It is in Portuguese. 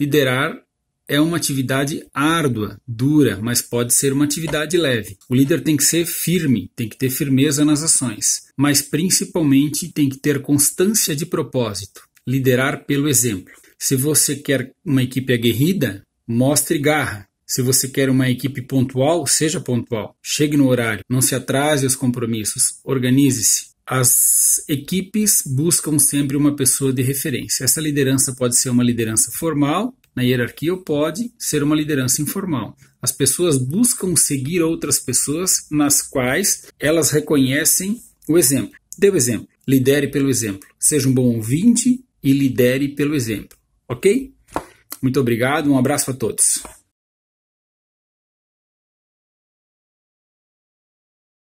Liderar é uma atividade árdua, dura, mas pode ser uma atividade leve. O líder tem que ser firme, tem que ter firmeza nas ações, mas principalmente tem que ter constância de propósito. Liderar pelo exemplo. Se você quer uma equipe aguerrida, mostre garra. Se você quer uma equipe pontual, seja pontual. Chegue no horário, não se atrase aos compromissos, organize-se. As equipes buscam sempre uma pessoa de referência. Essa liderança pode ser uma liderança formal na hierarquia ou pode ser uma liderança informal. As pessoas buscam seguir outras pessoas nas quais elas reconhecem o exemplo. Dê o exemplo. Lidere pelo exemplo. Seja um bom ouvinte e lidere pelo exemplo. Ok? Muito obrigado. Um abraço a todos.